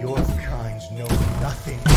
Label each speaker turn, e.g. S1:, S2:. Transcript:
S1: Your kind know nothing.